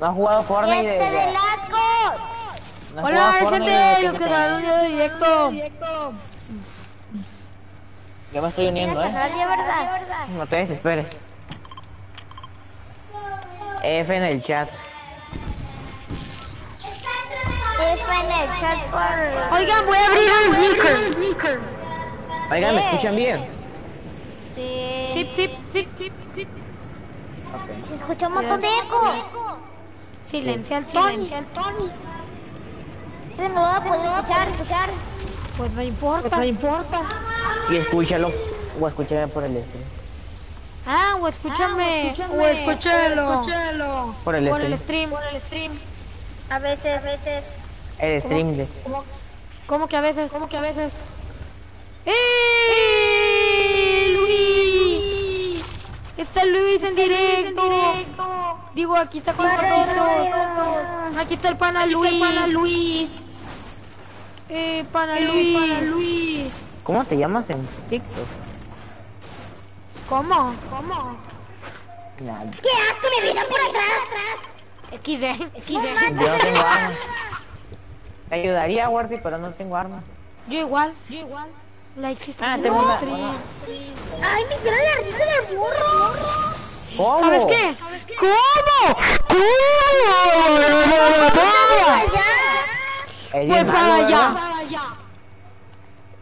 No has jugado Fortnite ¡Este de lacos! No Hola, gente los que se han unido directo. Yo me estoy uniendo, eh. Nadie, ¿verdad? No te desesperes. F en el chat. F en el chat por... Oigan, voy a abrir el sneaker. Oigan, ¿me escuchan bien? Sí. Zip, zip, zip, zip, escucha un montón de eco. Silencia al Tony. Tony. Pero no va a poder escuchar, escuchar. Pues no importa. No importa. Y escúchalo. O escúchame por el stream. Ah, o escúchame. O escúchalo. Por el Por el stream. stream. Por el stream. A veces, a veces. El stream de... ¿Cómo que a veces? ¿Cómo que a veces? ¡Eh! ¡Luis! Está Luis en directo. Digo, aquí está con nosotros. Aquí está el pana Luis. pana Luis. Eh, pana Luis. ¿Cómo te llamas en TikTok? ¿Cómo? ¿Cómo? ¡Qué asco! ¡Me vienen por atrás! XD. XD. yo no tengo armas. Te ayudaría, Warty, pero no tengo armas. Yo igual. Yo igual. Like si Ah, tengo una-. ¡Ay, me hicieron la risa del burro! ¿Cómo? ¿Sabes qué? ¿Cómo? ¿Cómo? Es Pues para allá.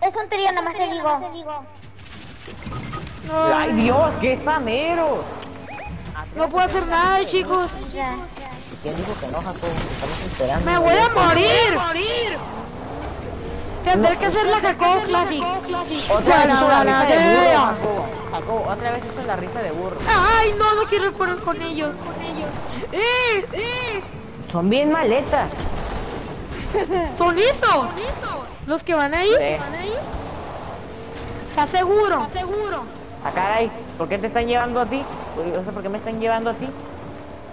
Es tontería, nada más te digo. Ay, Dios, qué spamero. No puedo hacer nada, chicos. Ya. ¿Quién dijo que no, Jacobo? Estamos esperando. Me voy a morir. Tendré que hacer la Jacob Classic. Otra vez hizo la Para risa de burro, la Jacobo. Jacobo, otra vez hizo la risa de burro. Ay, no, no quiero poner con ellos. Con ellos. ¡Eh! ¡Eh! Son bien maletas. ¿Son esos? ¿Los que van ahí? Sí. ¿Estás seguro? seguro? Ah, caray, ¿por qué te están llevando a ti? O sea, ¿por qué me están llevando a ti?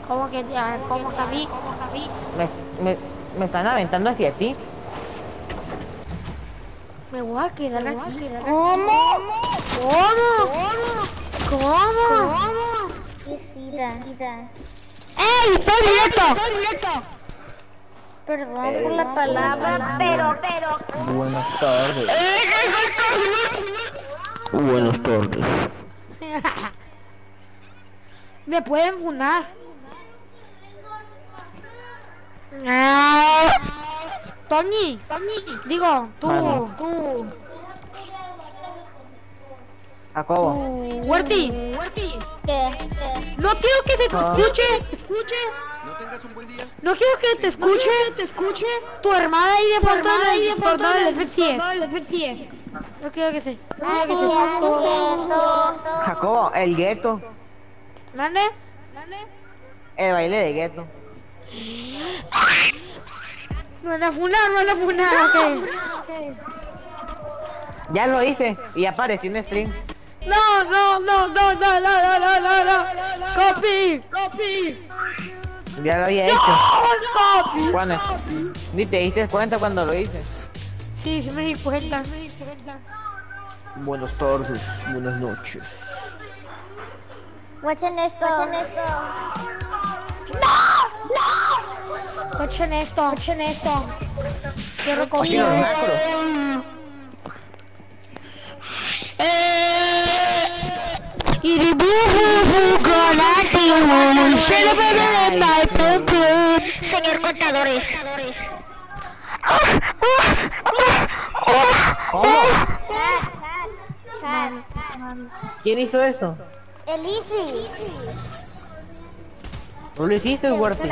¿Cómo que, ah, cómo que a mí? ¿Cómo que a mí? Me, me, me están aventando hacia ti. Me voy a quedar aquí. ¿Cómo? ¿Cómo? ¿Cómo? ¡Qué sida! ¡Ey! ¡Soy directo! Perdón por la palabra, pero, pero... Buenas tardes. Buenas tardes. Me pueden funar. Ah. Tony, digo, tú, tú, Jacobo, tú, Huerti, ¿Qué? no quiero que se te Ah. escuche, escuche, no quiero que te escuche, te escuche, tu hermana ahí de fondo del Discord del F10, no quiero que se, no quiero que se, Jacobo, el gueto. ¿mande? El baile de gueto. No van a funar, no van a funar, ok. Ya lo hice y apareció en stream. No, no, no, no, no, no, no, no, no, no. Copy, copy. Ya lo había hecho. Copy. Cuando, ni te diste cuenta cuando lo hice. Sí, sí me di cuenta. me di cuenta. Buenas tardes, buenas noches. Watchen esto. Watchen esto. ¡No! ¡No! Escuchen esto, escuchen esto. Quiero comer. Y the beautiful. Señor contadores. ¿Quién hizo eso? El Easy. ¿Tú lo hiciste, Huerti?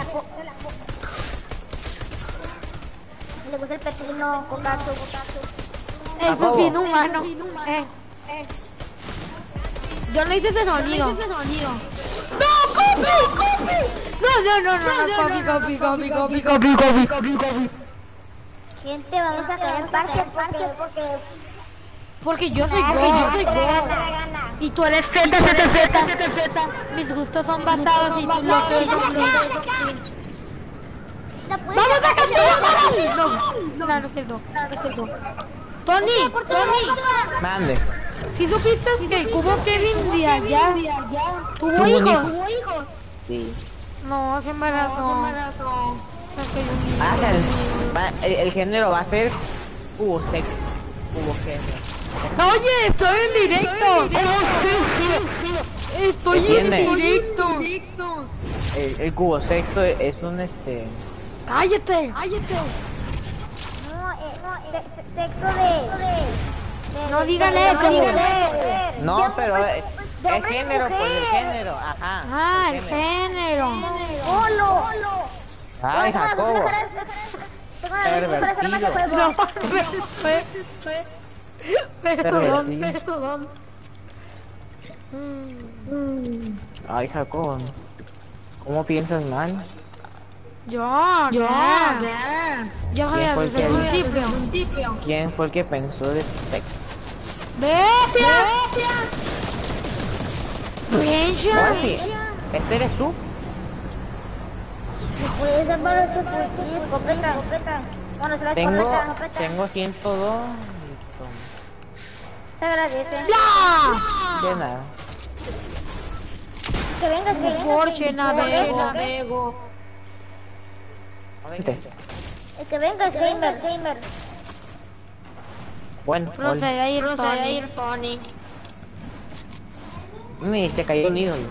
Le gusta el pepino, cocazo, cocazo. El pepino humano. Eh. Yo no hice ese sonido. ¡No, copy, copy! No, no, no, no, no, copy, copy, copy, copy, copy, copy, copy. Gente, vamos a caer en parque, porque, porque... Porque yo soy Go, yo soy Go. Y tú eres Z, Z, Z, Z. Mis gustos son basados y lo que oigo ¡Vamos a castigar! No, no, no es cierto. No es cierto. Tony, Tony, Mande. si supiste que el cubo Kevin de allá tuvo Tuvo un hijos? Sí. No, se embarazó. Ah, el- el género va a ser cubo sexo. Cubo género. Oye, estoy en directo. Estoy en directo. El, el cubo sexo es un este. Cállate, cállate. No, eh, no, eh, se- sexo de... de- No digan eso. de- de- No, pero hombre y género, pues el género. Ajá. Ah, el género. Holo. Ay, Jacobo. diferencia- Perdón, perdón. Ay, Jacob. ¿Cómo piensas mal? Yo, yo, yo sabía desde el principio. principio. ¿Quién fue el que pensó de ¡Bestia! ¡Bestia! ¡Bestia! ¿Este eres tú? Tengo, tengo 102. Se agradece. ¡Ya! De nada. Que venga, que venga. Porsche que- navego. Vente. El que venga es gamer, gamer. Bueno, Procede hola. a ir Tony. Tony. Me se cayó un ídolo.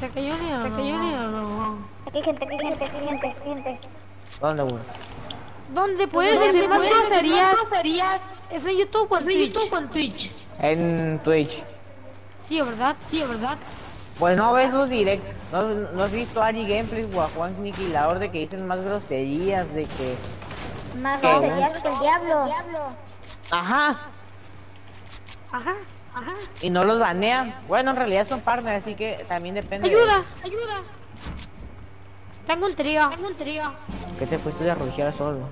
Se cayó un ídolo. Se cayó un ídolo. Aquí hay gente, aquí hay gente, aquí hay gente, aquí hay gente. ¿Dónde, güey? ¿Dónde puedes decir más groserías? ¿Es en YouTube o en Twitch? En Twitch. Sí, ¿verdad? Sí, ¿verdad? Pues no ves los directos. ¿No, no has visto a Ari Gameplays o a Juan Niquilador de que dicen más groserías? De que. Más groserías que el diablo. Ajá. Ajá, ajá. Y no los banean. Bueno, en realidad son partners, así que también depende. de- Ayuda, ayuda. Tengo un trío. Tengo un trío. que te fuiste a rushear solo?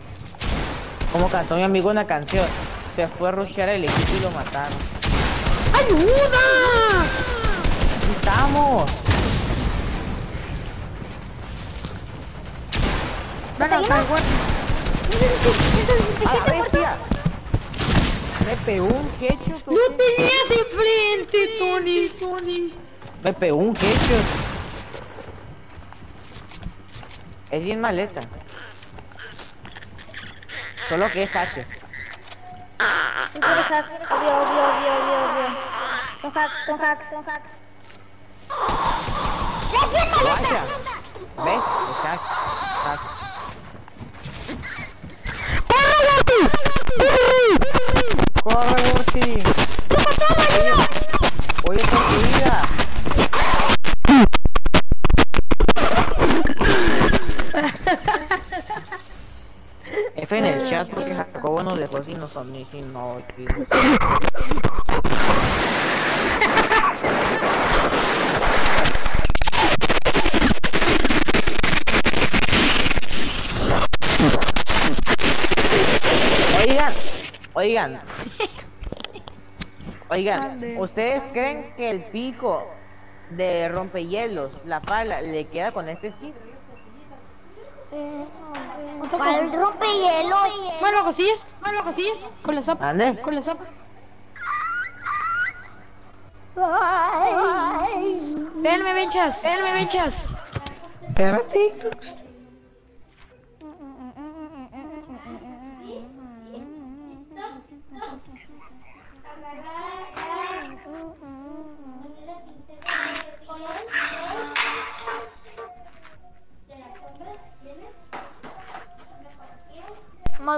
Como cantó mi amigo una canción. Se fue a rushear el equipo y lo mataron. ¡Ayuda! ¡Aquí estamos! Ven acá, güey. ¡A la bestia! Me pegó un headshot. ¡No tenías de frente, Tony! Tony. Me pegó un headshot. Es bien maleta. Solo que es H. Sí, pero hack, obvio, obvio, obvio, obvio, obvio. Son hacks, son hacks, son hacks. Guacha. ¿Ves? Es hack. Hack. ¡Corre, Gorsi! Oye, por tu vida. F en el chat porque Jacobo nos dejó sin los sin, sin no, tío. Oigan, oigan. Oigan, ¿ustedes creen que el pico de rompehielos, la pala, le queda con este skin? Otra ¿Cuál cosa. rompehielo? Bueno, cosillas. Bueno, cosillas. Con la sopa. ¿Ande? Con la sopa. Véanme, benchas. Véanme, benchas.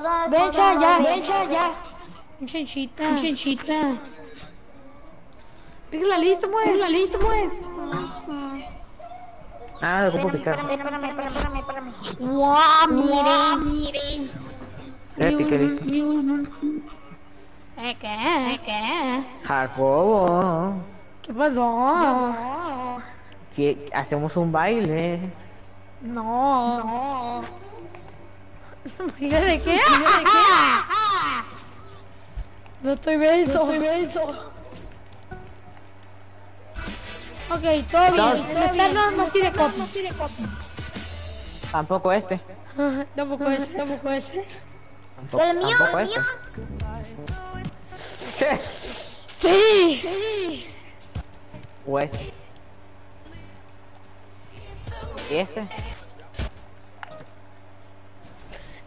Modo- Bencha, ya. Bencha, ya. Chinchita. Chinchita. Pícala listo, pues. Pícala listo, pues. Ah, lo puedo picar. Espérame, espérame, espérame, espérame. Guau, miren. Miren. Ya piqué listo. ¿Eh, qué? ¿Eh, qué? Jacobo, ¿Qué pasó? que hacemos un baile. No. No. ¿Baile de qué? No estoy beso. No estoy beso. Ok, todo bien. El externo no tiene copy. Tampoco este. Tampoco ese. Tampoco ese. Tampoco, ¿El mío? tampoco ¿El mío? este. Sí. O este. ¿Y este?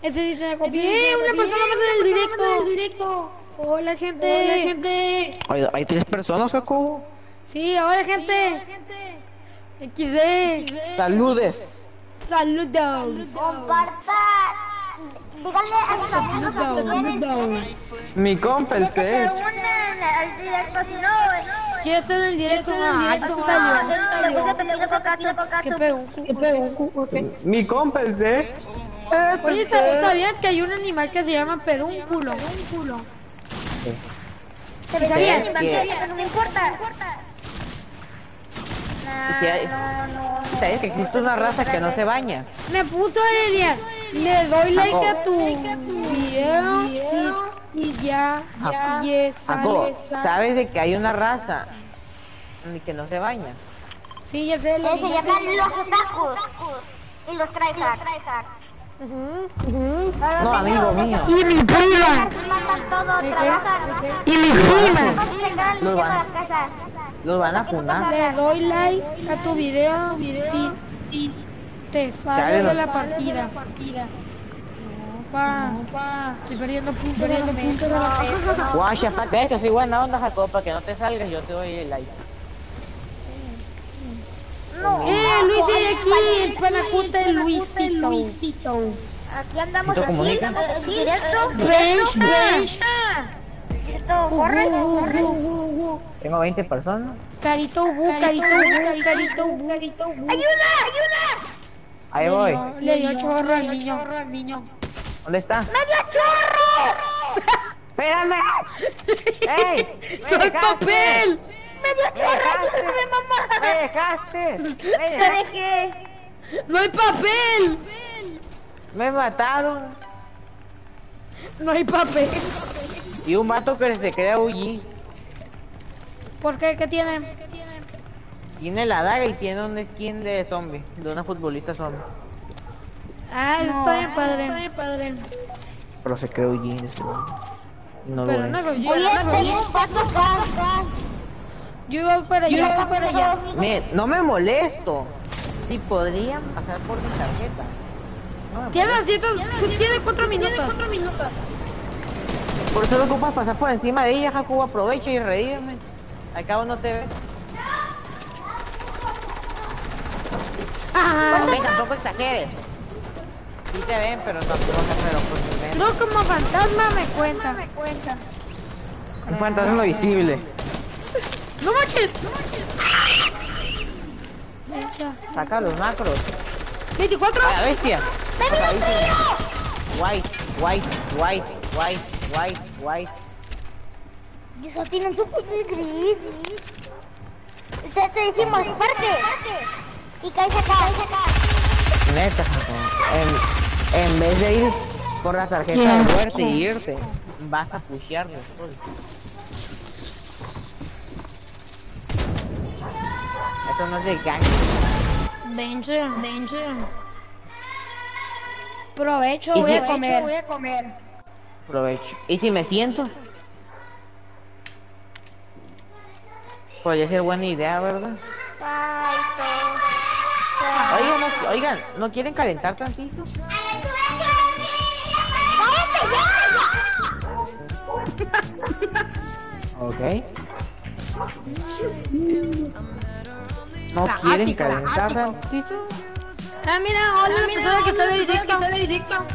La copié. una persona más en el directo. directo. Hola, gente. Hola, gente. Hay tres personas, Jacobo. Sí, hola, gente. XD. Saludes. Saludos. Comparta. Díganle a sus amigos que quieren Saludos. Mi compa, el que se C. unan al directo, si no, ¿Quieres estar en el directo? Ah. Mi compa, el C. Oye, ¿sab- ¿sabían que hay un animal que se llama pedúnculo? Se me ¿Qué? sabía, ¿Qué? pero no me importa. Y si hay- No, no, no. ¿Sabes que existe una raza que no se baña? Me puso Elian. Le doy like a tu video y, ya, sale. ¿sabes de que hay una raza que no se baña? Sí, ya sé. Lo Eh, Se llaman los otakus y los No, amigo mío. Y mi prima. Y mi prima. Los van-. Los a funar. Le doy like a tu video si, si te sales de la partida. No, pa. Estoy perdiendo puntos de la meta. Guacha, pa, ves que soy buena onda, Jacobo, para que no te salgas, yo te doy el like. Eh, Luis y aquí, el panacuta de Luisito. Aquí andamos ¿Sí te así, en directo. Bencha. Directo, corre, corre. Tengo 20 personas. Carito bu, carito bu, carito bu, carito bu. ¡Ayuda, ayuda! Ahí voy. Le dio chorro al niño. ¿Dónde está? ¡Me dio chorro! ¡Espérame! ¡Ey! ¡Me ¡Soy papel! ¡Me dio ¡Me chorro! dejaste! ¡Ayúdame, mamá! ¡Me dejaste! ¡Me ¡Te dejaste! dejé! ¡No hay papel! ¡Me mataron! No hay papel. Y un vato que se crea UG. ¿Por qué? ¿Qué tiene? Tiene la daga y tiene un skin de zombie. De una futbolista zombie. Ah, está bien padre. Está bien padre. Pero se crea UG en ese no Pero lo no es. lo Oye, no tengo un pato acá. Yo iba para allá. Yo iba para allá. Me- no me molesto. Si podrían pasar por mi tarjeta. No Tiene asientos, tiene cuatro minutos. cuatro minutos. Por eso no ocupas pasar por encima de ella, Jacobo. Aprovecha y reírme. Al cabo no te ve. Ajá. Ok, tampoco exageres. Sí te ven, pero tampoco pero pues te ven. No como fantasma me cuenta. Me cuenta. Un fantasma visible. No manches. No manches. Saca los macros. 24. ¡A la bestia! White, white, white, white, white, white. Y eso tienen su puto gris. Ustedes te decimos, parte. Y caes acá, caes acá. Neta. En, en vez de ir por la tarjeta de muerte y irte, vas a pushearlo. Es de gang. Vence, vence. Provecho, ¿Y voy si- a comer. Voy a comer. Provecho. ¿Y si me siento? Podría ser buena idea, ¿verdad? Oigan, no, oigan, ¿no quieren calentar tantito? Ok. ¿No quieren calentar tantito? Ah, mira, hola, la persona que está de directo.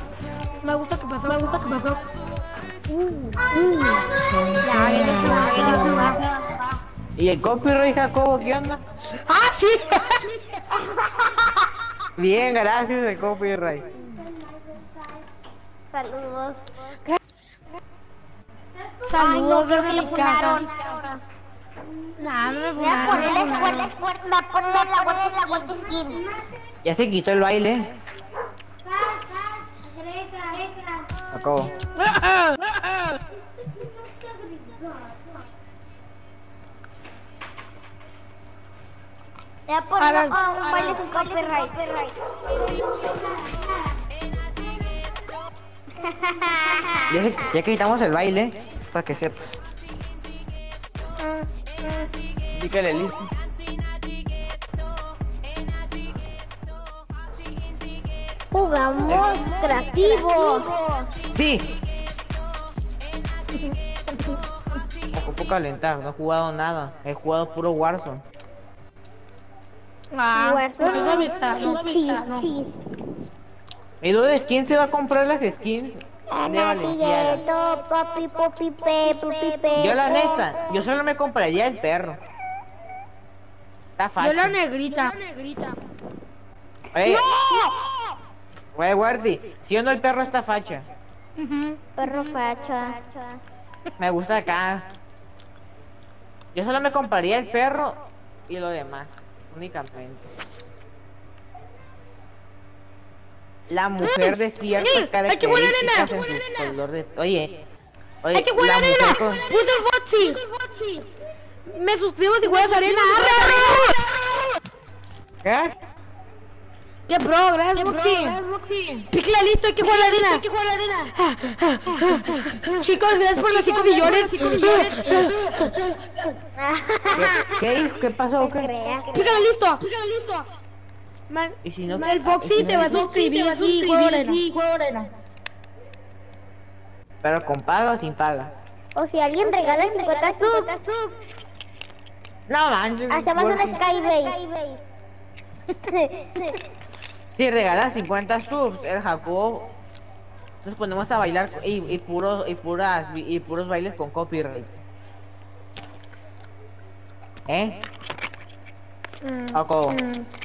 Me gusta que pasó. Me gusta que pasó. Uh, uh. Ya viene viene. ¿Y el copyright, Jacobo, qué onda? ¡Ah, sí! Bien, gracias, el copyright. Saludos. Saludos desde que mi casa. Nah, no me Voy a funaron. ponerle no me fuerte, funaron. fuerte, me voy a poner la vuelta y la vuelta skin. Ya se quitó el baile. Jacobo. Voy a poner Ahora- ah, un baile sin copyright. Ya, se- ya quitamos el baile, para que sepas. Dígale listo. Jugamos creativo. Sí. Ocupo calentar, no he jugado nada. He jugado puro Warzone. Ah, Warzone. pues avisar, no avisar, no. ¿Y dónde quién se va a comprar las skins de Valenciaga? Yo la neta, yo solo me compraría el perro. Está Yo fácil. la negrita. Eh, Güey, Guardi, si o no el perro está facha. Ujú. Perro facha. Me gusta acá. Yo solo me compraría el perro y lo demás, únicamente. La mujer de ciertas. ¡Hay que jugar arena! de... Oye, oye, Hay que jugar la arena. mujer con- Foxy. Me suscribo si juegas arena. ¡Arre, arre! ¿Qué? ¡Qué pro! Gracias, Foxy. Pícala listo, hay que jugar arena. Hay que jugar arena. Chicos, gracias por los 5 millones. ¿Qué, qué, qué pasó? ¿Qué? Pícala listo. Pícala listo. Man, Y si no, el Foxy si se no- va a suscribir y juego arena. Pero con paga o sin paga. O si alguien regala 50 sub, No manches. hacemos un skybase. Si regalas 50 subs, el Jacobo nos ponemos a bailar y, y puros y puras y puros bailes con copyright. ¿Eh? Mm, Jacobo. mm.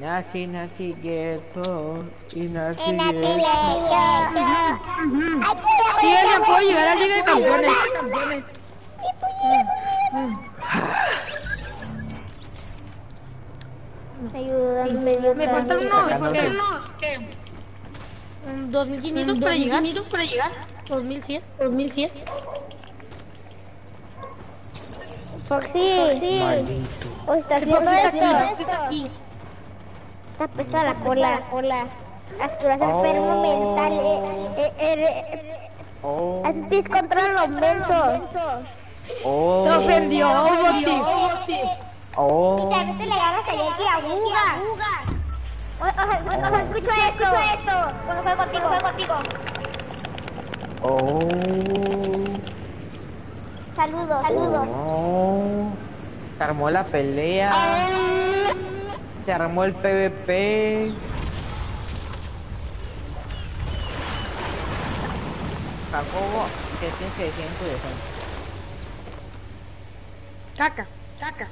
Nachi nachi ghetto y nachi En ghetto. Sí, ya puedo llegar a Liga de Campeones. Ayúdame, Me faltan unos, Sacándote. ¿qué? Mm, 2500 para llegar. 2500 para llegar. 2100. 2100. Foxy, Maldito. o está haciendo Foxy aquí. Foxy está aquí. Está pesada la cola, la cola. Asturas Oh. enfermo mental. Eh, eh, eh, Oh, Haces pis contra los mensos. oh, Te ofendió, Foxy. oh. Y también te le ganas a Yeti a Buga. O, o, o, o sea, escucho esto. Escucho esto. Cuando juego contigo, juego contigo. Oh. Saludos, saludos. Oh. Se armó la pelea. Se armó el PvP. Jacobo, ¿qué tienes que decir en tu defensa? Caca, caca.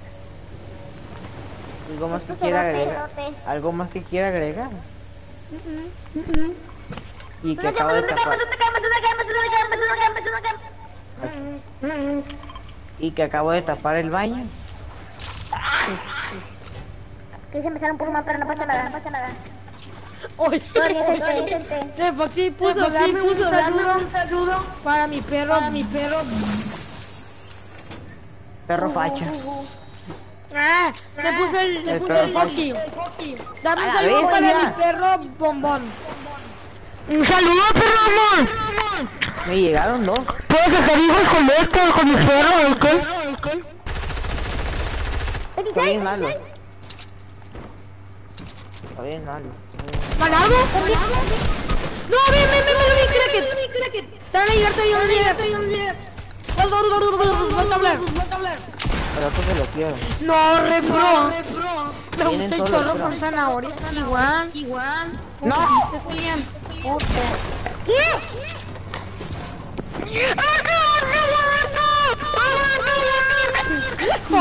¿Algo más que quiera agregar? ¿Algo más que quiera agregar? Y que acabo de tapar. Y que acabo de tapar el baño. Se empezaron por una pero no pasa nada, no pasa nada. Oye, gente, gente. el Foxy puso, dame un saludo, para mi perro, para mi perro. Perro facha. Ah, le puso el, le puso el Foxy. Dame un saludo vez, para ya. mi perro bombón. Un saludo, perro amor. Me llegaron dos. ¿Puedes hacer hijos con esto, con mi perro, o qué? Malo. Está bien malo. ¿Ganado? No, ven, ven, ven, ven, ven, cracket. Te van a llegar, te van a llegar, te van a llegar. Vuelta a hablar. Pero tú se lo quiero. No, re pro. Me gusta el chorro con zanahoria. Igual, igual. ¡No!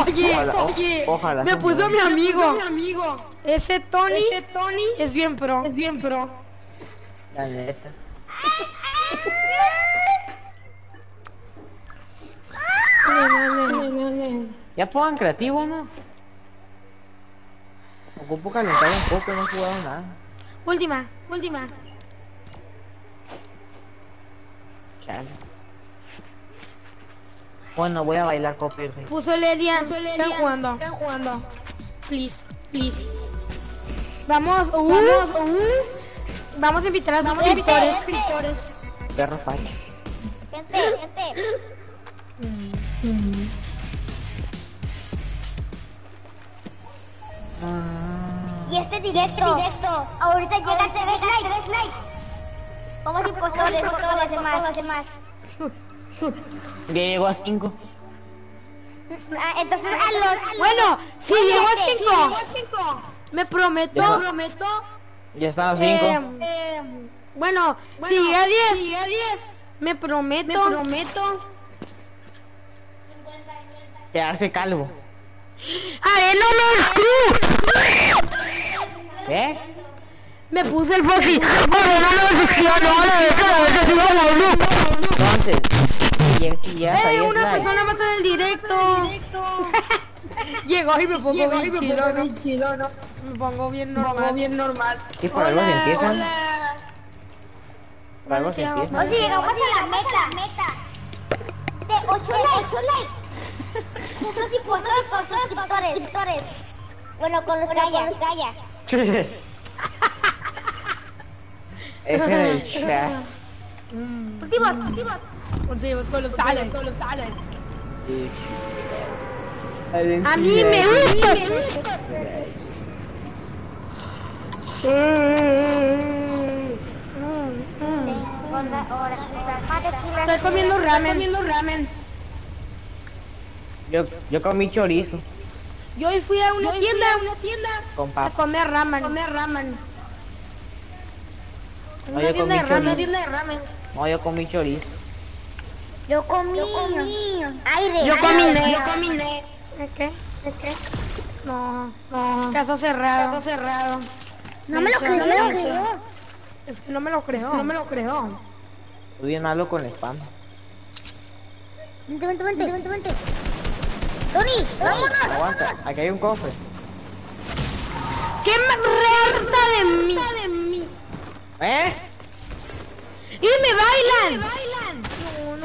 Oye, Ojalá, oye, ojalá me puso muera. mi amigo. Ese Tony, es bien pro. Es bien pro. La neta. Ya pongan creativo, ¿no? Ocupo calentar un poco, no he jugado nada. Última, última. Chale. Bueno, voy a bailar copyright. Puso el Elian. Están jugando. Están jugando. Please, please. Vamos, uh, vamos, uh. Vamos a invitar a sus suscriptores. Perro facha. Gente, gente. Ah, Y este directo. directo. Ahorita llega tres likes. Tres likes. Somos impostores, impostores, demás, Ya llegó a 5. Ah, entonces a. Bueno, si Bueno, llego a que- 5, me prometo, Ya. prometo, Ya están a 5. eh, eh, bueno, si llega a 10, me prometo, me prometo, Quedarse calvo. haré no me ¿Qué? Me puse el Foxy, haré no me Entonces, si lleg- si llegas a Eh, 10 una persona más en el directo. Llegó y me pongo bien chido, ¿no? chido, ¿no? Me pongo bien normal. bien normal. Sí, por algo se empiezan. Hola. por algo se empieza. Oye, llegamos a la meta. meta. De 8 likes. 8 likes. Con suscriptores. suscriptores. Bueno, con los calla. calla. F del chat. Últimos, últimos. Talents. A A mí me gusta. Estoy comiendo ramen. comiendo ramen. Yo, yo comí chorizo Yo hoy fui a una tienda, una a papa. comer ramen. comer ramen. No, Una yo tienda de comí ramen. chorizo. tienda de ramen. No, yo comí chorizo. Yo comí. Yo comí. Aire. Yo caminé. Yo caminé. ¿Qué? ¿Qué? No, no. Caso cerrado. Caso cerrado. No me lo creo, no me lo creo. Es que no me lo creo. no me lo creo. Estoy bien malo con spam. Vente, vente, vente, vente, vente. Tony, vámonos. Aguanta, aquí hay un cofre. ¡Qué mí! de mí! ¿Eh? ¡Y me bailan!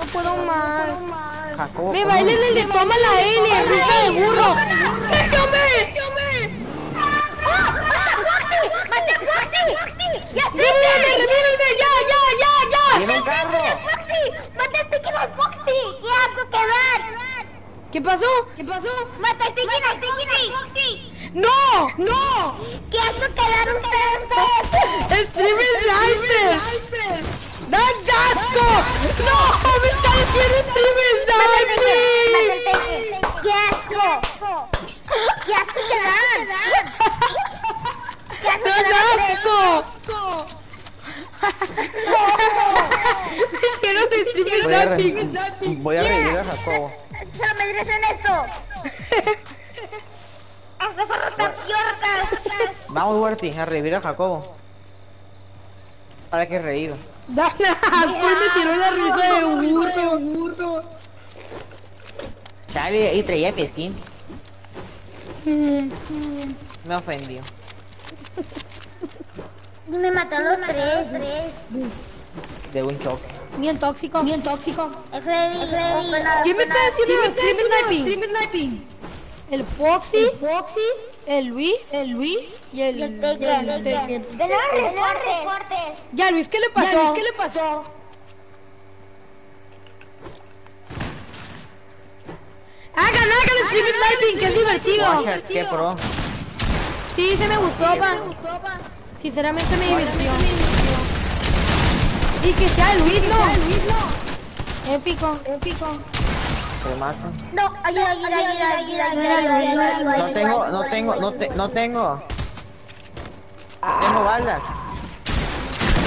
No puedo más. Me bailen el de toma la L, rica de burro. ¡Déjame! ¡Ya ya, ya, ya, ya! ¡Mate a Foxy! ¡Ya, quedar! ¿Qué pasó? ¿Qué pasó? ¡Mata a Foxy! ¡No! ¡No! ¡Que has quedar un pedazo! ¡Streamer Life! ¡Das asco! ¡No! ¡Me está diciendo intimidante! ¡Qué asco! ¡Qué asco te dan! ¡Das asco! ¡Me hicieron! Voy a reír a Jacobo. ¡Se me en esto! Vamos, a revivir a Jacobo. Para que reíba. Dan asco y me tiró la risa de burro. burro. Chale, y traía pesquín. Me ofendió. Y me mató a los tres. De un choque. Bien tóxico. Bien tóxico. ¿Quién me está haciendo stream sniping? Stream sniping. El Foxy, el Foxy, el Luis, el Luis y el, Y el y el reportes. Ya Luis, ¿qué le pasó? Luis, ¿qué le pasó? Hagan, hagan stream sniping, que es divertido. Watcher, qué pro. Sí, se me gustó, pa. Sinceramente me divirtió. Y que sea Luis, ¿no? Épico, épico. Te mato. No, ayuda, ayuda, ayuda, ayuda, ayuda, ayuda, No tengo, no tengo, no, te, no tengo. Ah. Tengo balas.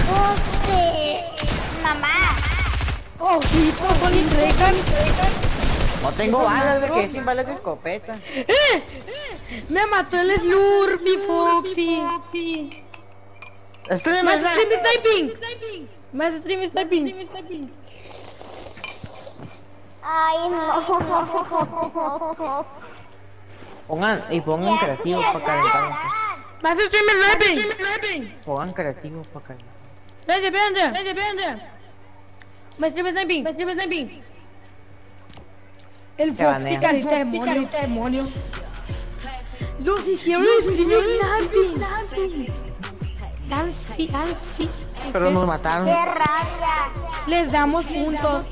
Poste. Mamá. Ojito con el recan. No tengo balas, me quedé sin balas de escopeta. ¡Eh! Me mató el Slur, mi Foxy. Foxy. Stream, stream, sniping. Me stream, sniping. Ay, no. Pongan, y pongan creativos para calentar. Vas a streamer rapping. Pongan creativos para calentar. Vas a streamer vas a streamer. El el demonio. Los hicieron pero nos mataron. ¡Qué rabia! Les damos puntos.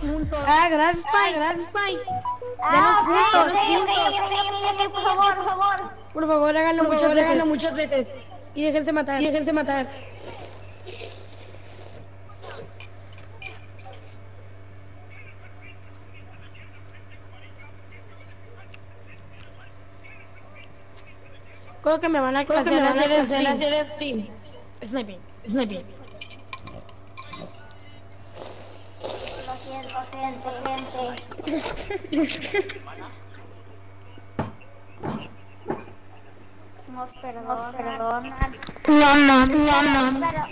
Ah, gracias, Pai. Gracias, Pai. Denos Ah, puntos. ok, ok, por favor, por favor. Por favor, háganlo muchas veces. Háganlo muchas veces. Y déjense matar. Y déjense matar. Creo que me van a Creo que me van a hacer el hacer stream. hacer el stream. Sniping. Sniping. Gente, gente. Nos perdonan. perdonan. No, no, no, no. Pero...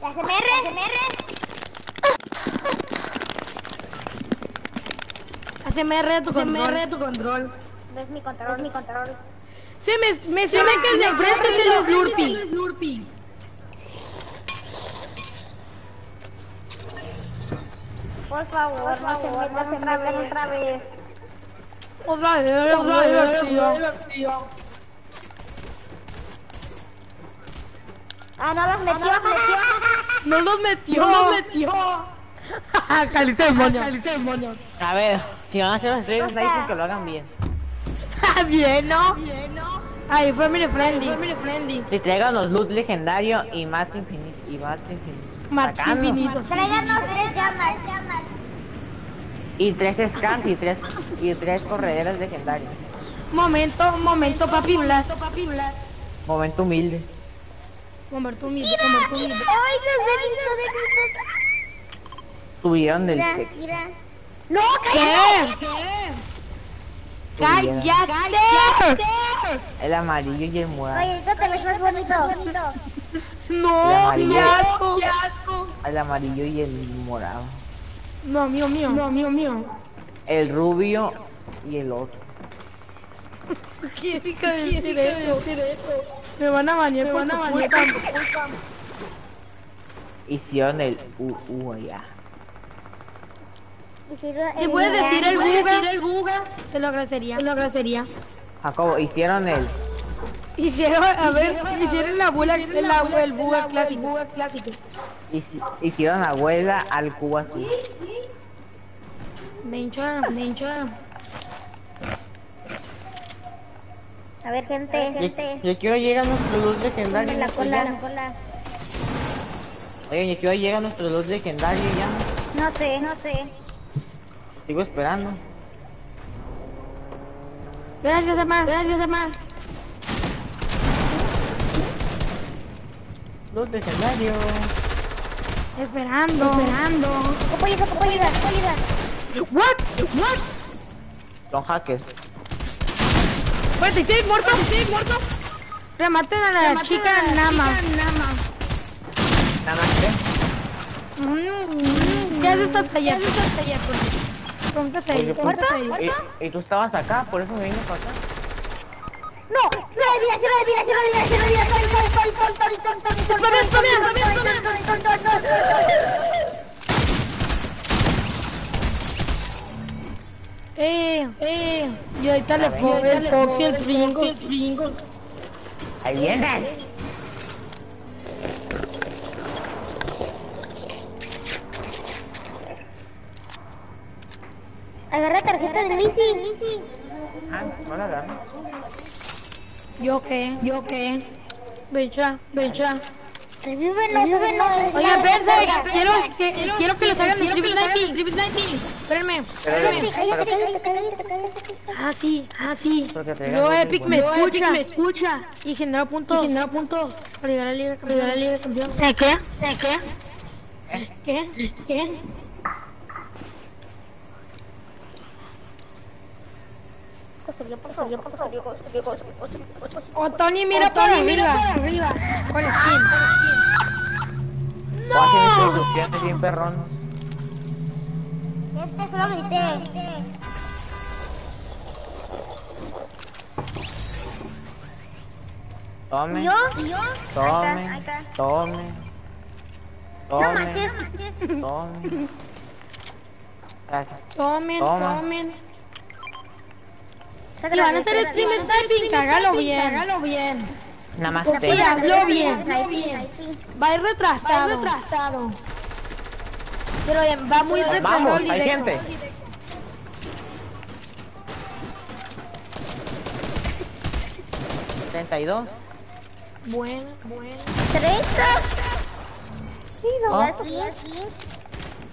¿La SMR? ASMR de tu control. Tu control. No es mi control, es mi control. Sí, me, me suena que el de enfrente es el Slurpee. Por favor, no se metan otra vez, otra vez. Otra vez, otra Otra vez, vez. otra vez, tío. Ah, no los metió, metió. No los metió. No nos metió. Moño. Calita de moño. A ver, si van a hacer los streams, dicen que lo hagan bien. Bien, ¿no? Ay, family friendly. Family friendly. Traigan los loot legendario y más infinito. Y más infinito. Más infinito. Tráiganos tres llamas, llamas. Y tres scans y tres, y tres correderas legendarias. Momento, momento, papi Blas. Momento humilde. Convertó humilde, convertó humilde. ¡Ay, los deditos de Subieron del Mira, sexo. mira. ¡No, ¿Qué? Subieron ¡Cállate! el amarillo y el morado. Oye, esto te ves más bonito. No. ¡Qué asco! El amarillo y el morado. No, mío, mío. No, mío, mío. El rubio y el otro. ¿Qué significa decir eso? Me van a bañar Me van a bañar. Hicieron el UU allá. Si puedes decir el ¿Puedes buga, decir el buga? te lo agradecería. Te lo agradecería. Jacobo, hicieron el. Hicieron, a ver, hicieron la abuela, el, buga El clásico. Hici- Hicieron abuela al cubo azul. Mencha, mencha. A ver, gente, Yo, gente. yo quiero llegar a nuestro luz legendario. En la cola, la cola. Oye, yo quiero llegar a nuestro luz legendario ya. No sé, no sé. Sigo esperando. Gracias, Amar. Gracias, Amar. Luz legendario. Esperando. Esperando. ¿Cómo puedo ayudar? ¿Cómo puedo ayudar? ¿Cómo ayudar? What? What? Son hackers. Pues muerto, pues muerto, muerto. Rematen a la Rematen chica a la Nama. Chica Nama. ¿Namaste? Mm, ya se está tallando. Ya se está tallando. ¿Con qué se ¿Y, ¿Y, tú estabas acá, por eso me vine para acá. No, sol, sol, sol, Está bien, está bien, sol, está bien, sol, está bien. sol, sol, sol, sol, sol. Eh, eh. Y ahorita le pongo el Fox y el Pringle. Ahí vienen. Agarra tarjeta de Lizzy. Ah, no la agarro. ¿Yo qué? ¿Yo qué? Bencha, bencha. Revívenlo, revívenlo. Oiga, espérense, oiga, quiero que, quiero que los hagan los Triple Nighting. Espérenme, Ah, sí, ah, sí. Yo Epic me escucha. me escucha. Y generó puntos. Y generó puntos. Para llegar a Liga Campeón. ¿Qué? ¿Qué? ¿Qué? ¿Qué? O Tony mira para arriba. arriba. Con el skin. No. bien perrón. Este solo grité. Tome. ¿Yo? Tome. Tome. Tome. Tome. Tomen, tomen. Si van a hacer streamer typing, hágalo bien. Hágalo bien. Nada más. Y habló bien. Va a ir retrasado. Va retrasado. Pero va muy retrasado. Vamos, hay gente. ¿32? Bueno, bueno. ¿30?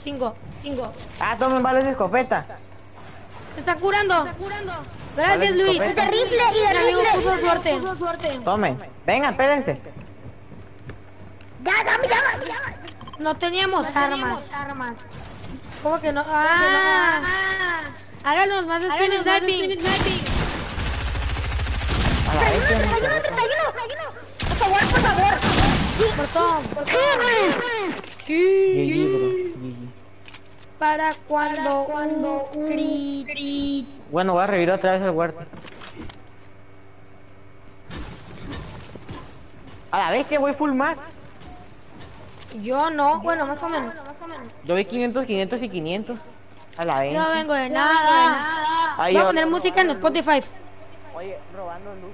¿5? ¿5? Ah, tomen balas de escopeta. Se está curando. Gracias, Vale, Luis. escopeta. De rifle y de Mi amigo rifle. puso suerte. Tomen. Vengan, espérense. Ya, dame, ya, ya. No teníamos armas. ¿Cómo que no? Ah, háganos más stream sniping. A la vez, que- 31, 31, 31. Por favor, por favor. Para cuando un crit. Bueno, voy a revivir otra vez el huerto. A la vez que voy full max. Yo no, bueno, más o menos. Yo vi 500, 500 y 500. A la vez. Yo no vengo de nada. Ay, Voy a poner música en Spotify. Oye, robando luz.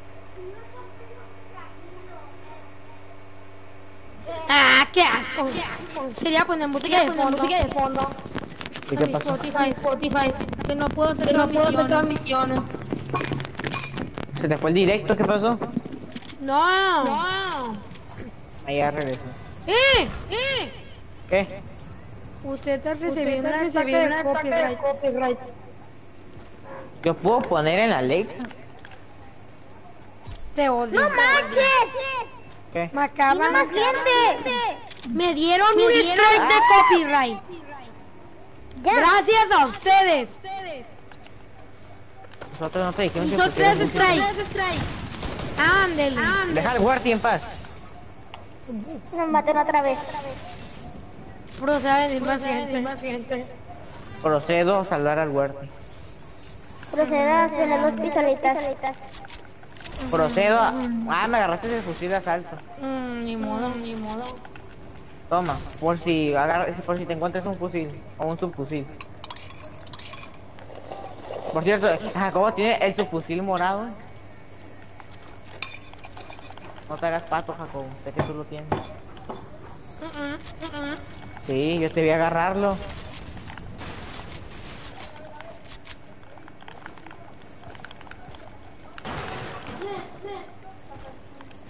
Ah, qué asco. Quería poner música de fondo. ¿Y qué pasó? Spotify, Spotify. Que no puedo hacer transmisiones. ¿Se te fue el directo? ¿Qué pasó? No. No. Ahí ya regresó. ¡Eh! ¡Eh! ¿Qué? Usted está recibiendo una ataque de copyright. Yo puedo poner en la Alexa. Te odio. ¡No manches! ¿Qué? Me acaban ¡Más gente! Me dieron un strike de copyright. Gracias a ustedes. Nosotros no te dijimos que tres. Ándele. Deja al en paz. Nos matan otra vez. Procede más gente. Procedo a salvar al Huerti. Proceda a tener los pistolitas. Procedo a... Ah, me agarraste el fusil de asalto. Mm, ni modo, ni modo. Toma, por si agarra- por si te encuentras un fusil o un subfusil. Por cierto, Jacobo tiene el subfusil morado. No te hagas pato, Jacobo. Sé que tú lo tienes. Sí, yo te voy a agarrarlo.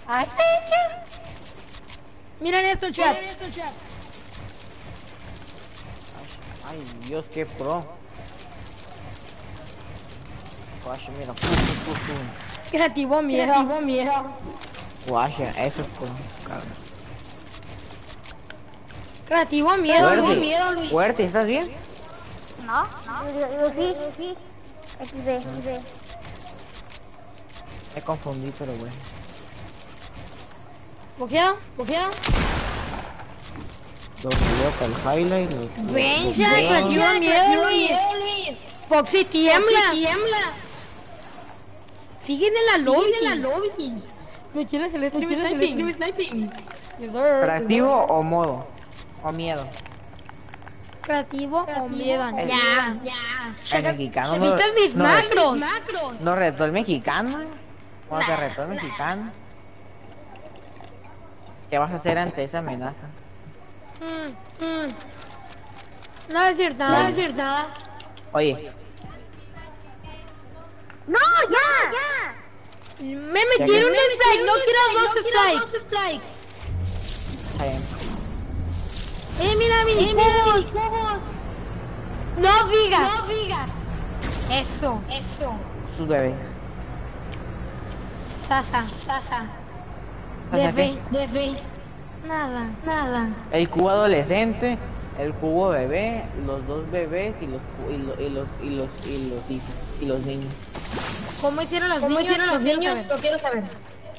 Ay, Miren esto, chat. Ay, Dios, qué pro. Guacha, mira. Creativo miedo. Creativo miedo. Guacha, eso es pro. cabrón. Creativo miedo, Fuerte, Luis. Miedo, Luis. fuerte, ¿estás bien? ¿No? No. Yo, yo sí, yo sí. XD, XD. Me confundí, pero bueno. ¿Boxeado? ¿Boxeado? Los videos para el highlight. Ya, videos. creativo miedo, Luis. Foxy tiembla. tiembla. Siguen en la lobby. en la lobby. ¿Me quieres el stream sniping? ¿Creativo o modo? O miedo. Creativo o miedo. El- Ya. El mexicano no, ¿Viste mis no, macros? ¿No retó el mexicano? ¿Cuándo te retó el mexicano? ¿Qué vas a hacer ante esa amenaza? Mm, mm. No decir nada. No voy a decir nada. Oye, ¡No, ya! ¡Ya! Me metieron un strike. No quiero dos strikes. está bien. Eh, mira, minicubos. No digas. No digas. Eso. Eso. Sus bebés. Sasa. Sasa. ¿Sasa De fe. De fe. Nada. Nada. El cubo adolescente, el cubo bebé, los dos bebés y los cu- y, lo- y los y los y los hijos y los niños. ¿Cómo hicieron los niños? hicieron los niños? Lo quiero saber.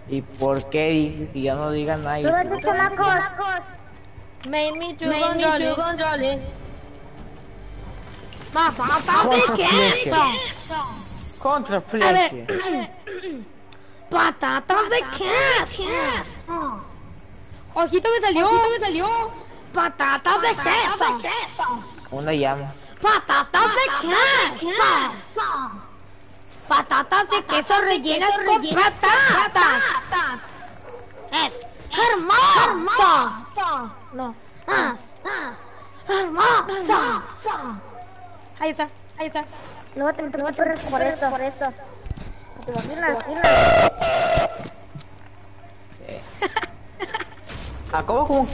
¿Y por qué dices que ya no digan nada? y- Todos esos chamacos. Made me to it. Más de Contra queso. Contra A Fleche. ver. Patatas de queso. Ojito que salió. Ojito que salió. Patatas de queso. Una llama. Patatas de queso. Patatas de queso rellenas con patatas. Es hermoso. No. Ah, ah, hermoso. Ahí está. Ahí está. Luego te por esto, por esto. Te ¿A cómo, cómo?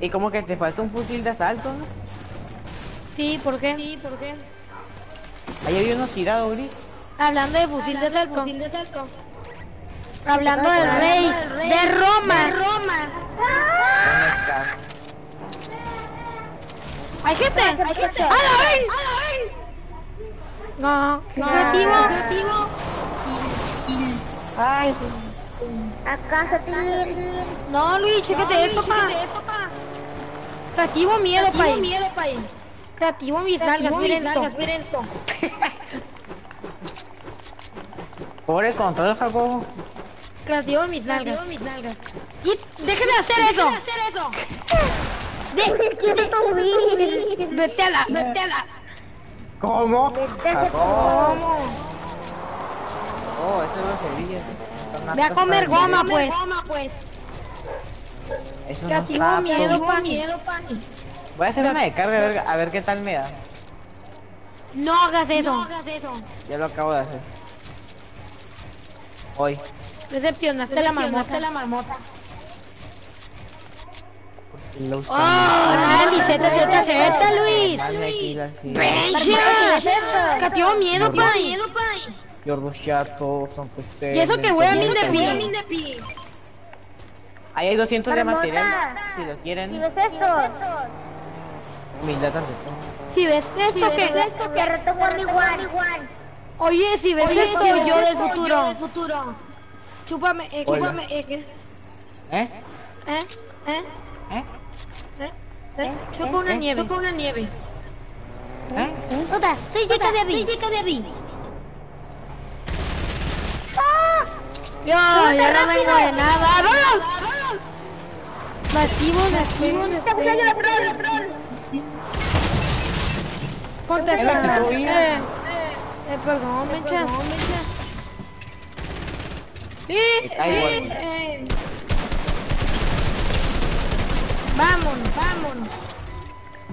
¿Y cómo que te falta un fusil de asalto, no? Sí, ¿por qué? Sí, ¿por qué? Ahí había uno tirado, Gris. Hablando de fusil de asalto. Hablando del rey, de Roma. Roma. ¿Dónde está? ¿Hay gente? ¿Hay gente? ¡A la vez! No, objetivo. Ay. ¿Acaso Tilín? No, Luis, chéquete esto, pa. Creativo miedo, pa. miedo, pa. Creativo mis nalgas, miren esto. Pobre control, Jacobo. Creativo mis nalgas. Quit- Dejen de hacer eso. De- Vete a la, vete a la. ¿Cómo? ¿Cómo? Oh, eso es lo cerillas. Son Ve a comer goma, el pues. Eso no Creativo está, miedo, pero- pa. Voy a hacer una de carga a ver, a ver qué tal me da. No hagas eso. Ya lo acabo de hacer. Hoy. Decepcionaste la marmota. la marmota. Lo ¡Oh! ¡Ah, mi ZZZ, Luis! Más de kill así. ¡Bencha! Creativo miedo, pa. Yo rushato, son que ustedes. Y eso que voy a min de pi. pi. Ahí hay 200 de material. Si lo ¿Y quieren, ves esto? de Si ves esto que... Que reto one igual. Oye, si ves esto, ves yo del esto, futuro. Chúpame, eh, chúpame, eh, eh, ¿Eh? eh, eh, ¿Eh? eh, chupa una nieve. Chupa una nieve. ¿Eh? Oda, soy Jeka Baby. Soy Jeka Baby. Yo, yo no vengo de nada. Lo que tú oías. Eh, eh, perdón, mechas. Eh, eh, eh. Vámonos, vámonos.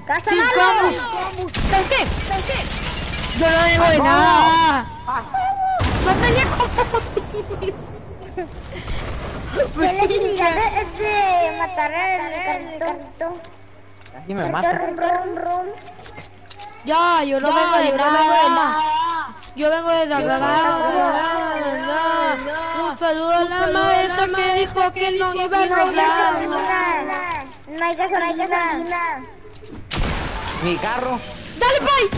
Casa Sí, vamos. Pensé. Yo no vengo de nada. No tenía La actividad es de matar al carrito. Casi me mata. Rum, rum, rum. Ya, yo no vengo de nada. Yo vengo de nada. Un saludo a la maestra que dijo que no iba a arreglar. No hay gasolina. Mi carro. Dale, pay.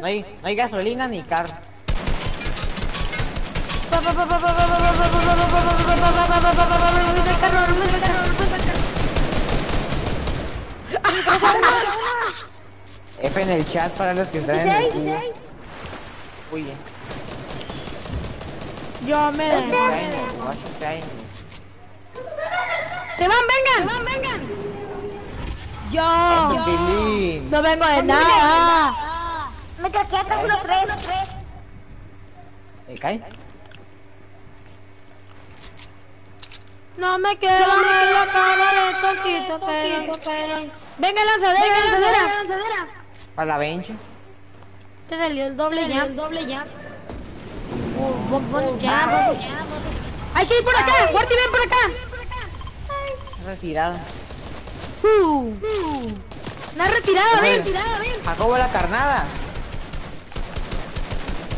No hay, no hay gasolina ni carro. F en el chat para los que están en el cubo. Muy bien. Yo me dejo. Se van, vengan. Se van, vengan. Yo no vengo de nada. Me craquea hasta uno tres. ¿Me cae? No me queda más la cara de toquito, pero... Venga, lanzadera, lanzadera. Para la bench. Te salió el doble ya. El doble ya. Uh, Bob Bunny, ya. Hay que ir por acá. Marty, ven por acá. Retirada. Uh. Una retirada, ven. Jacobo la carnada.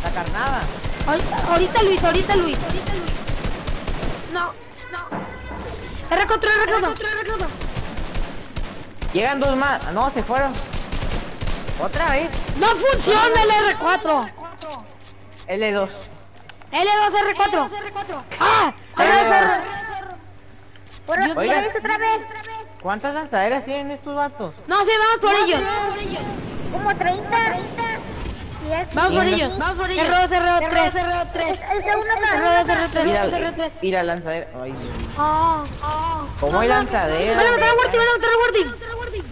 La carnada. Ahorita, ahorita Luis, ahorita Luis. No, no. R4, R4. Llegan dos más. No, se fueron. Otra vez. No funciona el R4. L2. L2, R4. Ah, R2, Por Dios otra mío. vez, otra vez. ¿Cuántas lanzaderas tienen estos vatos? No, sí, vamos por ellos. Como 30. Y es- Vamos por ellos. Vamos por ellos. R2, R3. R3. Es el segundo R2, carro. Mira, R3. mira lanzadera. Ay. ¿Cómo hay lanzadera? Van a matar a Warty, van a matar a Warty.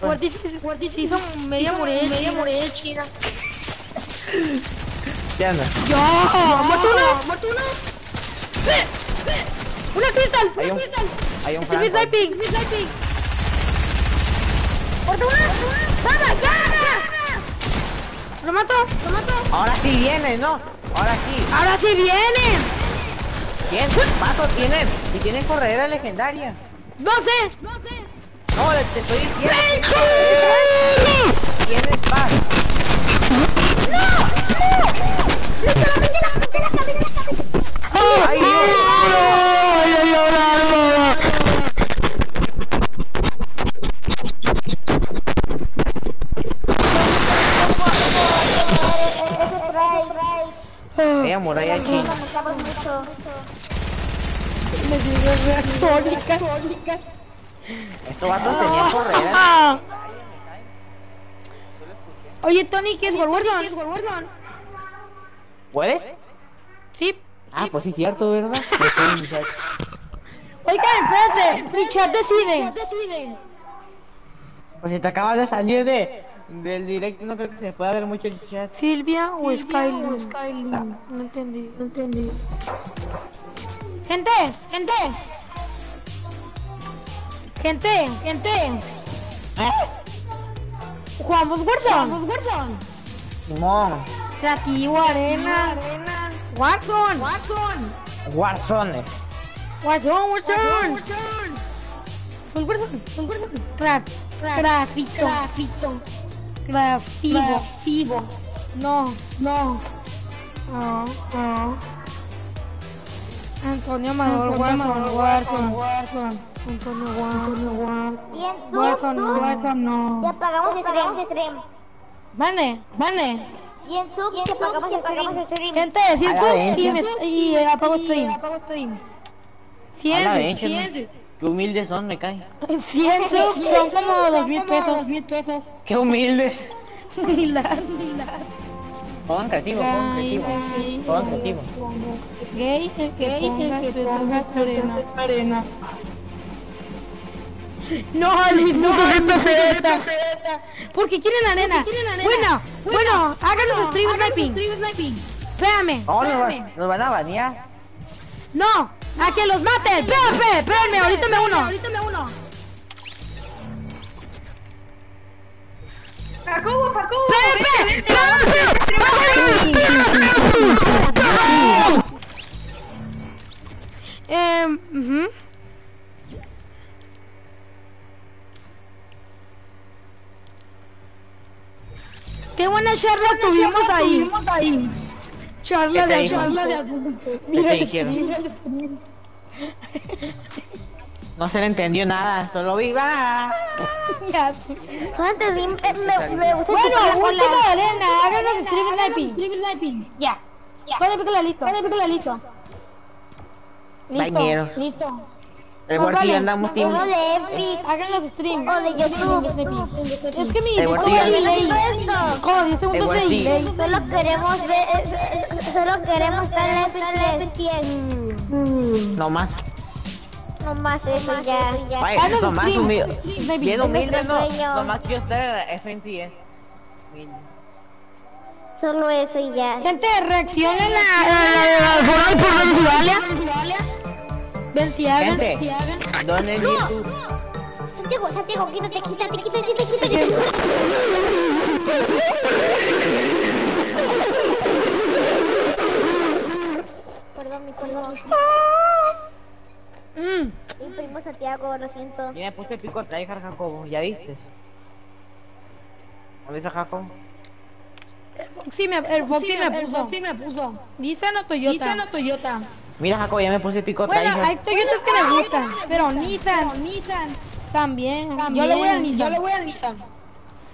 Warty se- Warty se hizo media muralla, media muralla china. ¿Qué anda? ¡Yo! ¡Muerto uno! ¡Muerto uno! ¡Una cristal! ¡Una un, cristal! hay un ¡Este Franco. sniping! ¡Mi sniping! Tu ¡Vamos, ya! ¡Lo mato! ¡Lo mato! Ahora sí viene, ¿no? Ahora sí. ¡Ahora sí vienen! ¿Quién? Paso tienen. Y tienen corredera legendaria. No sé, no sé. No, te estoy diciendo. Tienes paz. Ay, Ella muralla china. Estos vatos tenían corredera. Ah. Oye, Tony, ¿qué es World Warzone? ¿Puedes? Sí. Ah, pues sí, cierto, ¿verdad? Oigan, espérense. Mi chat decide. Pues si te acabas de salir de del directo, no creo que se pueda ver mucho el chat. ¿Silvia o Skylin? No entendí, no entendí. Gente, gente. Gente, gente. ¿Eh? Jugamos Warzone. Simón, Creativo, arena. Warzone. Warzone. Warzone. Warzone, Warzone. Full Warzone, full Warzone. Cra grafito. Grafito. Grafivo. No, no. No, no. Antonio Amador, Warzone, Warzone, Warzone. Warzone, Bien, Warzone, sub. Warzone, no. Ya apagamos stream. stream. Vale. Bien, sub, ya apagamos stream. Gente, A la siento y, derecha. me, y eh, apago stream. Apago stream. A la 100, derecha, 100, Qué humildes son, me cae. 100 subs son como mil pesos. pesos. Qué humildes. Milar, Pongan creativo, pongan creativo. Pongan el arena. No, Luis, no, no, ¿Por qué quieren arena? Bueno, bueno, háganos stream sniping. Espérame. No, nos, va- nos van a banear. No, a que los maten. Espérame, espérame, ahorita me uno. Ahorita me uno. Jacobo, Jacobo. Pepe, Eh, Qué buena charla tuvimos ahí. Charla ¿Qué te de charla de ¿Qué Mira el stream, mira el stream. No se le entendió nada, solo viva. Ya. Antes, me, me, me gusta Bueno, un chico de arena, háganos stream sniping. Ya. Ponle pico la listo. Ponle pico la listo. Bañeros. Listo. Más Guardi vale. andamos team. Uno de Epic. Hagan los stream. O de YouTube. Es que mi anda- delay. Esto. Como 10 segundos de delay. Solo queremos ver, eh, solo queremos estar en Epic 100. No más. No más eso ya. Vaya, no más humilde. Bien humilde, no. quiero estar en. Solo eso y ya. Gente, reaccionen a por. Venciagan. Gente, ¿dónde es YouTube? Santiago, Santiago, quítate, quítate, quítate, quítate, quítate. Perdón, mi perdón. Mm. Mi primo Santiago, lo siento. Ya me puse el pico a traer Jacobo, ¿ya viste? ¿Dónde está Jacobo? Sí, me, el Foxy me puso. me puso. Nissan o Toyota. Nissan o Toyota. Mira Jacobo, ya me puse el pico a Bueno, traer. hay Toyotas que me gustan, pero Nissan, Nissan también. Yo le voy al Nissan. Yo le voy al Nissan.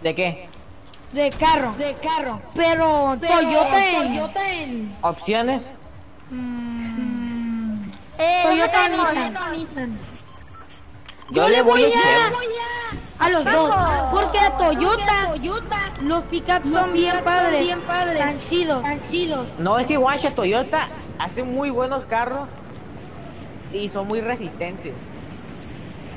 ¿De qué? De carro. De carro. Pero, Toyota en Toyota en ¿Opciones? mm, Eh, Toyota o no. Nissan. Yo le voy a... a los dos, porque a Toyota, los pickups son bien padres, bien padres, tan chidos. No, es que Guacha Toyota hace muy buenos carros y son muy resistentes.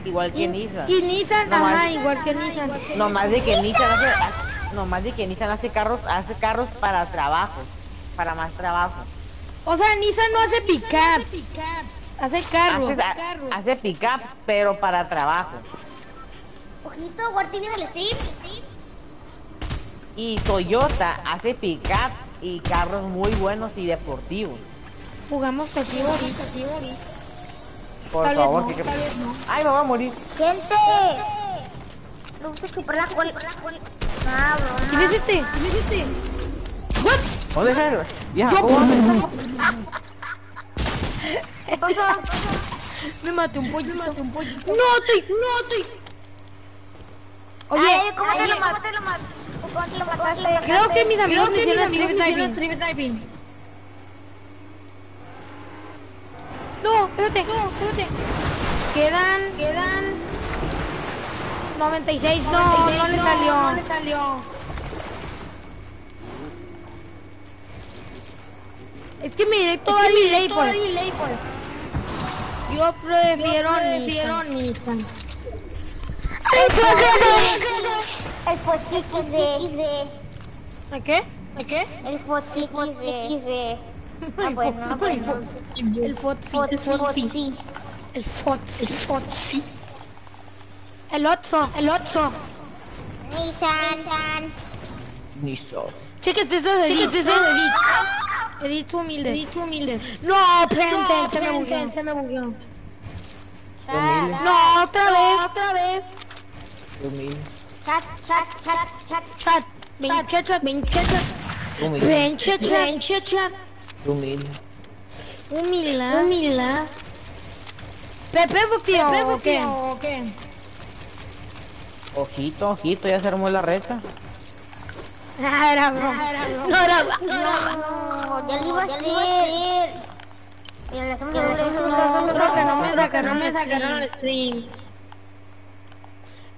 Igual que Y, Nissan. y Nissan, No más. ajá, igual que Nissan. No más de que Nissan hace, hace- no más de que Nissan hace carros, hace carros para trabajo, para más trabajo. O sea, Nissan no hace pickups, hace carros. Hace, ha- hace pickups, pero para trabajo. Ojito, Guardi viene el stream. Y Toyota hace pickups y carros muy buenos y deportivos. Jugamos aquí ahorita, aquí ahorita. Por Tal vez favor, no, que- tal vez no. Ay, me voy a morir. Gente. Me gusta chupar la. Ah, ¿Qué broma. es este? ¿Qué es este? What? ¿Dónde es él? Ya. ¿Qué pasó? Me maté un pollito. Me maté un pollito. No, estoy, no, estoy. Oye, Ay, ¿cómo te lo matas? ¿Cómo te lo mataste? creo que mis amigos me hicieron mis amigos strip me hicieron diving. No, espérate, no, espérate. Quedan, quedan 96, no, no le salió. No le salió. Es que mi directo va delay, Todo pues. delay, pues. Yo prefiero Prefiero Nissan. Nissan. El fotito de... ¿A qué? ¿A qué? El fotito de... Ah. El Fotsi. El fotito. El Fotsi. El Fotsi. El Otso. El Otso. Nissan. Ni so. Chéquense esos edits. Fíjate, ese edit. Edits humildes. Edit humildes. No, prenden, No, se me Penten, bugueó. se me bugueó. Humilde. No, otra vez. Otra vez. Humilde. Chat, chat, chat, chat. Chat. Ven, chat, chat. Ven, chat, chat. Humilde. Ven, chat, chat. Ven, chat, chat. Humilde. Humila. Humila. Pepe Buquio. Pepe, ¿o qué? ¿o qué? Ojito, ojito, ya se armó la reta. Ah, era broma. No era broma. No, ya le iba a hacer. Mira, le hacemos. Creo que no me que no sacaron me el sacaron stream. el stream.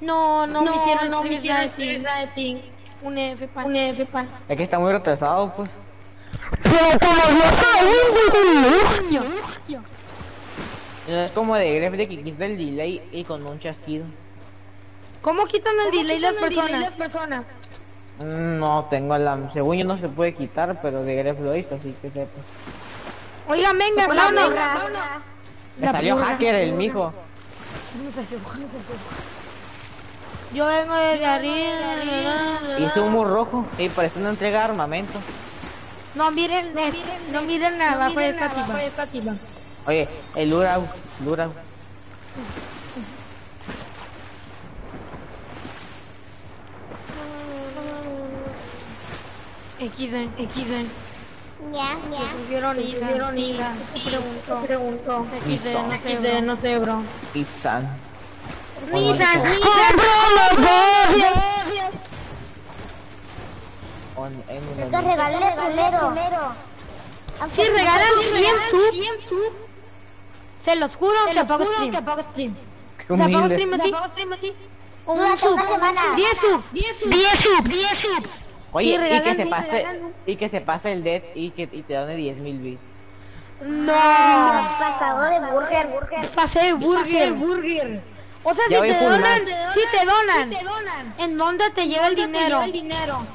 No, no, me hicieron no me hicieron stream. Un F pan. Un F pan. Es que está muy retrasado, pues. Es como de Gref de que quita el delay y con un chasquido. ¿Cómo quitan el delay las personas? las personas. Mm, No tengo la. Según yo no se puede quitar, pero de Gref lo hizo, así que sepa. Oigan, venga, vámonos. Me La salió hacker el mijo. Yo vengo desde arriba. Hizo humo rojo y parece una entrega de armamento. No miren, no miren, no miren abajo de esta tipa. Oye, el Lurau, Lurau. XD, XD. Ya, ya. Pusieron hija, Pusieron. Se preguntó. No sé, bro. no sé, bro. Pizzan. Nissan, Nissan. Regale primero. Si regalan 100 subs, 100 subs. se los juro Te que apago stream. que apago stream. Se apago stream ¿Se así. así? Un sub. una semana. 10 subs. 10 subs. 10 subs. 10 subs. Oye, Sí, y que se sí, pase, y que se pase el dead y que y te done 10.000 bits. No. Pasado de burger, burger. Pasé de burger. burger. O sea, si te donan, si te donan, Te donan. ¿en dónde te llega el ¿Dónde te dinero?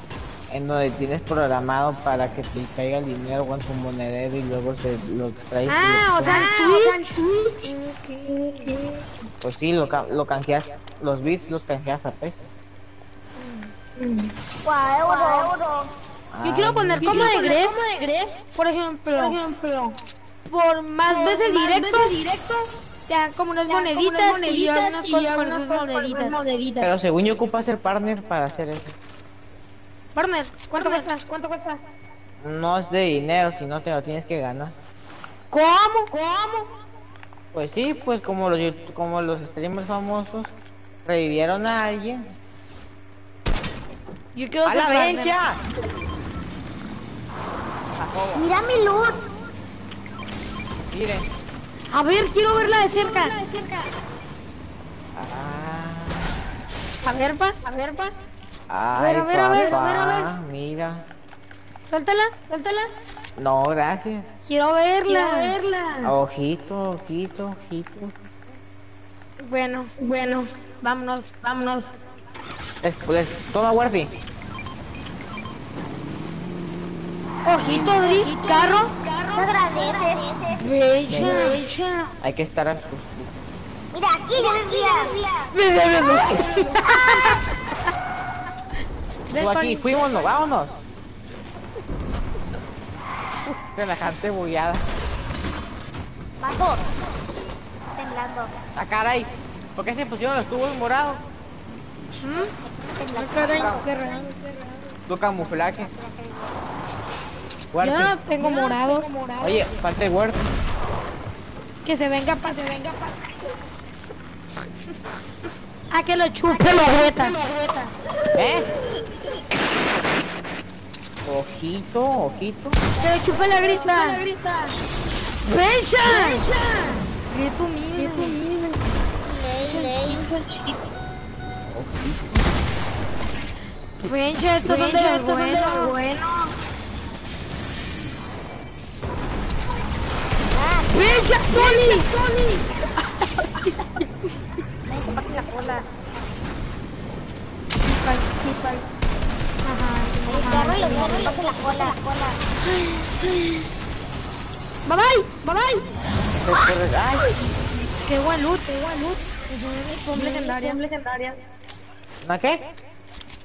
En donde tienes programado para que te caiga el dinero con tu monedero y luego se lo traes. Ah, lo o sea, en Twitch. Pues sí, lo, lo canjeas, los bits los canjeas a peso. Guau, euro. Yo quiero Yo de poner Gref, como de Gref, por ejemplo, por ejemplo. por más veces más directo, veces directo, dan como unas como y yo y yo con moneditas. moneditas. Pero según yo ocupa ser partner para hacer eso. Partner, ¿cuánto cuesta? ¿Cuánto cuesta? No es de dinero, sino te lo tienes que ganar. ¿Cómo? ¿Cómo? Pues sí, pues como los como los streamers famosos revivieron a alguien. Yo quiero ¡A la partner. bestia! Mira mi loot. Miren. A ver, quiero verla de cerca. Ah, A ver, pa. A ver, pa. Ay, ver, a ver, a ver, papá, a ver, a ver. Mira. Suéltala. Suéltala. No, gracias. Quiero verla. Quiero verla. Ojito, ojito, ojito. Bueno, Bueno, vámonos. vámonos. Después, toma Warpy. Ojito, drift, carro. Te agradeces. Becha. Hay que estar a sus... Mira, aquí ya Tú aquí, fuímonos, vámonos. Relajante bugueada. Dos. Temblando. Ah, caray. ¿Por qué se pusieron los tubos morados? Temblando. Tu camuflaje. Yo no tengo morado. Oye, falta el huerto. Que se venga pa, se venga pa. A que lo chupe la jeta. ¿Eh? Ojito, ojito. Que lo chupe la grita. ¡Fecha! Grito mismo. Grito mismo. Fecha, esto es de bueno. bueno. ¡Fecha, Tony! la cola. El carro y la cola. La cola. Bye bye, bye bye. Ay, Qué buen loot, qué buen loot. Pom legendaria. legendaria. ¿no qué?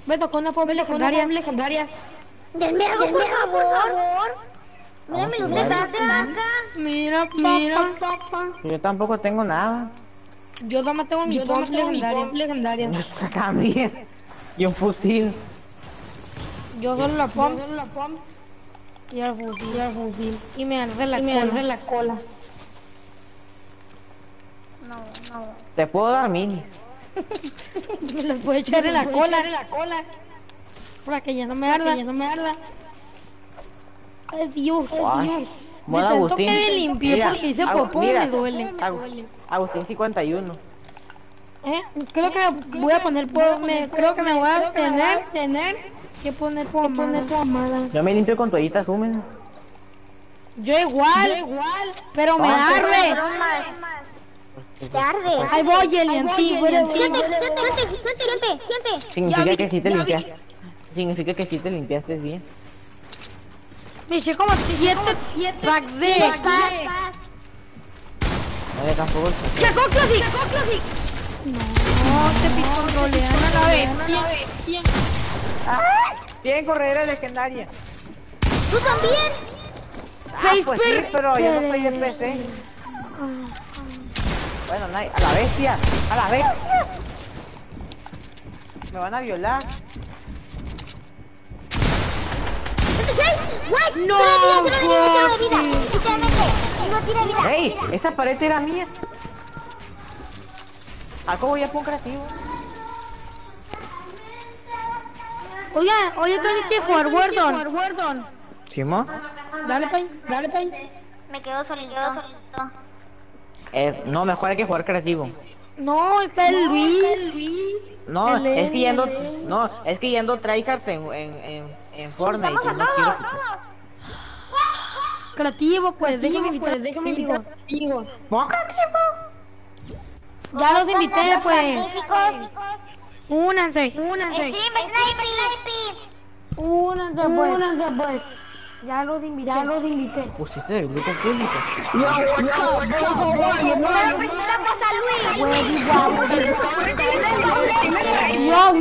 Me tocó una pom legendaria. legendaria. Denme algo, por favor. Mira mi luz de acá. Mira, mira. Yo tampoco tengo nada. Yo nomás tengo mi pom legendaria. legendaria. Yo también. Y un fusil. Yo solo la pom. Y el fusil, y el fusil. Y me arde la cola. la cola. No, no. Te puedo dar mini. Me las puedo echar en la cola. En la cola. Para que ya no me arda. ya no me arda. Ay, Dios, Ay. Dios. De Bueno, tanto Agustín. que me limpié Mira, porque hice popó, mira, me duele. Agu- Agustín 51. ¿Eh? Creo que voy a poner po- me, creo que me voy a tener, tener que poner pomada. Yo me limpio con toallitas húmedas. Yo igual, igual, pero me arde. Te arde. Ahí voy, Elian, sí, Elian, sí. Siente, siente, siente, siente, siente, siente. Significa que sí te limpiaste. Significa que sí te limpiaste bien. Me eché como siete, siete packs de... No, tampoco. ¡Sacó Classic! ¡Sacó Classic! No, te la vez. Tienen corredera legendaria. ¿Tú también? Ah, pues sí, pero yo no soy de PC. Bueno, no hay- a la bestia, a la bestia. Me van a violar. No. No. ¡Ey! Esa pared era mía. ¿A cómo voy a poner creativo? Oye, oye, Tony, ¿quieres jugar Warzone? Warzone. ¿Simón? Dale, pay, dale, pay. Me quedo solito. Eh, no, mejor hay que jugar creativo. No, está el Luis. No, es que yendo, no, es que yendo tryhard en, en, en, en Fortnite Creativo, pues, déjame invitar, déjame invitar. Ya los invité, pues. Únanse, únanse. Sniper, sniper. Únanse, pues. Únanse, pues. Ya los invité. Ya los invité. Pusiste el grupo público. Yo